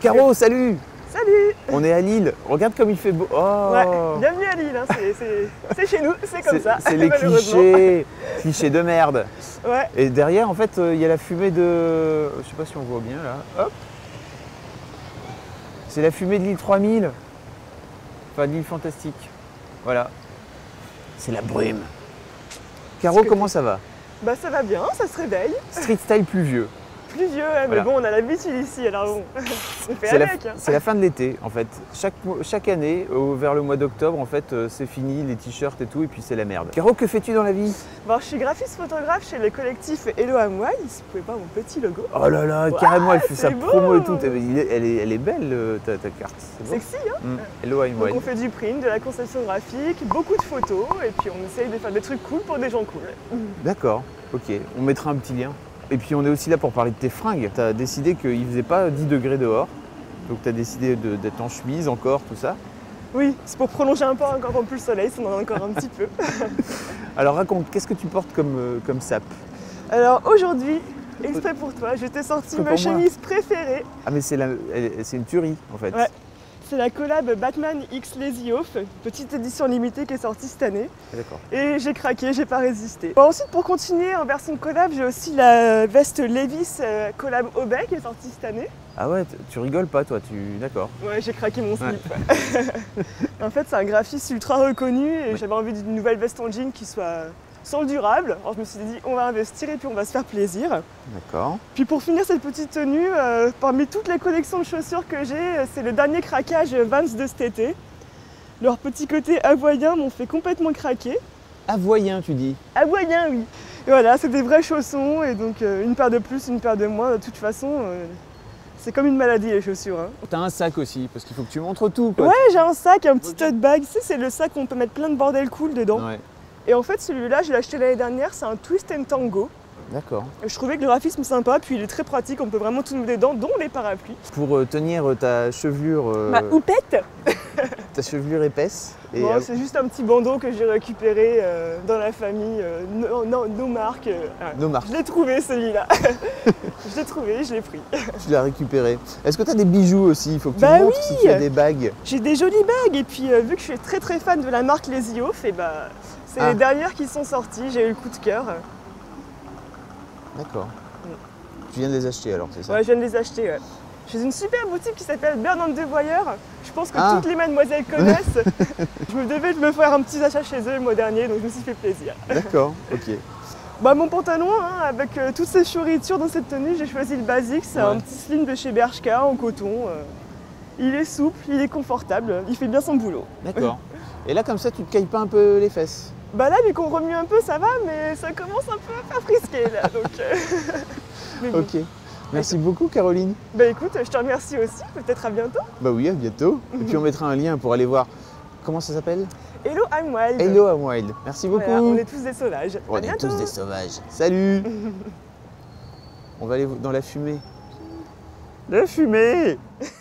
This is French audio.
Caro, salut Salut On est à Lille. Regarde comme il fait beau. Oh Ouais, bienvenue à Lille, hein. c'est- chez nous, c'est comme ça. C'est les clichés, clichés de merde. Ouais, Et derrière, en fait, euh, il y a la fumée de. Je sais pas si on voit bien là. Hop. C'est la fumée de l'île 3000. Enfin, de l'île fantastique. Voilà. C'est la brume. Caro, comment ça va? Bah ça va bien, ça se réveille. Street style pluvieux. Pluvieux, hein, Voilà. mais bon, on a l'habitude ici, alors bon, on fait avec. hein. c'est la fin de l'été en fait. Chaque, chaque année, vers le mois d'octobre, en fait, euh, c'est fini, les t-shirts et tout, et puis c'est la merde. Caro, que fais-tu dans la vie? Bon, je suis graphiste photographe chez le collectif Hello Amway, si vous pouvez voir mon petit logo. Oh là là, carrément, elle fait sa beau promo et tout. Elle est, elle est- elle est belle euh, ta, ta carte. C'est beau. Sexy, hein Mm. Hello, Donc Wild. on fait du print, de la conception graphique, beaucoup de photos, et puis on essaye de faire des trucs cool pour des gens cool. D'accord, ok. On mettra un petit lien. Et puis on est aussi là pour parler de tes fringues. Tu as décidé qu'il faisait pas 10 degrés dehors. Donc tu as décidé d'être en chemise encore, tout ça. Oui, c'est pour prolonger un peu encore un peu le soleil, ça en a encore un petit peu. Alors raconte, qu'est-ce que tu portes comme, euh, comme sape Alors aujourd'hui, exprès pour toi, je t'ai sorti ma chemise préférée. Ah mais c'est une tuerie en fait. Ouais. C'est la collab Batman X Lazy Off, petite édition limitée qui est sortie cette année. D'accord. Et j'ai craqué, j'ai pas résisté. Bon, ensuite, pour continuer en version collab, j'ai aussi la veste Levis euh, collab Obey qui est sortie cette année. Ah ouais, tu rigoles pas toi, tu. D'accord. Ouais, j'ai craqué mon slip. ouais. en fait, c'est un graphiste ultra reconnu et j'avais envie d'une nouvelle veste en jean qui soit sans le durable. Alors je me suis dit, on va investir et puis on va se faire plaisir. D'accord. Puis pour finir cette petite tenue, euh, parmi toutes les collections de chaussures que j'ai, euh, c'est le dernier craquage Vans de cet été. Leur petit côté hawaïen m'ont fait complètement craquer. Avoyen, tu dis. Hawaïen, oui. Et voilà, c'est des vrais chaussons et donc euh, une paire de plus, une paire de moins. De toute façon, euh, c'est comme une maladie les chaussures. hein. T'as un sac aussi, parce qu'il faut que tu montres tout. Quoi. Ouais, j'ai un sac, un petit tote bag. Tu sais, c'est le sac où on peut mettre plein de bordel cool dedans. Ouais. Et en fait, celui-là, je l'ai acheté l'année dernière, c'est un Twist and Tango. D'accord. Je trouvais que le graphisme est sympa, puis il est très pratique, on peut vraiment tout mettre dedans, dont les parapluies. Pour euh, tenir euh, ta chevelure, euh, Ma houppette ta chevelure épaisse. Et Bon, euh, c'est juste un petit bandeau que j'ai récupéré euh, dans la famille, euh, no- no- nos marques. euh, ah. Je l'ai trouvé celui-là. je l'ai trouvé, je l'ai pris. Tu l'as récupéré. Est-ce que tu as des bijoux aussi? Il faut que tu Bah montres si tu as des bagues. J'ai des jolies bagues et puis vu que je suis très très fan de la marque Les Off, et bah, c'est Ah. les dernières qui sont sorties, j'ai eu le coup de cœur. D'accord. Tu viens de les acheter alors, c'est ça? Ouais, je viens de les acheter. ouais. Chez une super boutique qui s'appelle Burn and Voyeur. Je pense que Ah. toutes les mademoiselles connaissent. je me devais de me faire un petit achat chez eux le mois dernier, donc je me suis fait plaisir. D'accord, ok. Bah, mon pantalon, hein, avec euh, toutes ces fioritures dans cette tenue, j'ai choisi le basique. C'est Ouais. un petit slim de chez Bershka en coton. euh. Il est souple, il est confortable, il fait bien son boulot. D'accord. Et là, comme ça, tu te cailles pas un peu les fesses Bah là, vu qu'on remue un peu, ça va, mais ça commence un peu à faire frisquer là. Donc, euh, mais bon. Ok. Merci beaucoup, Caroline. Bah écoute, je te remercie aussi, peut-être à bientôt. Bah oui, à bientôt. Et puis on mettra un lien pour aller voir. Comment ça s'appelle? Hello, I'm Wild. Hello, I'm Wild. Merci beaucoup. Voilà, on est tous des sauvages. On à est bientôt. tous des sauvages. Salut On va aller dans la fumée. La fumée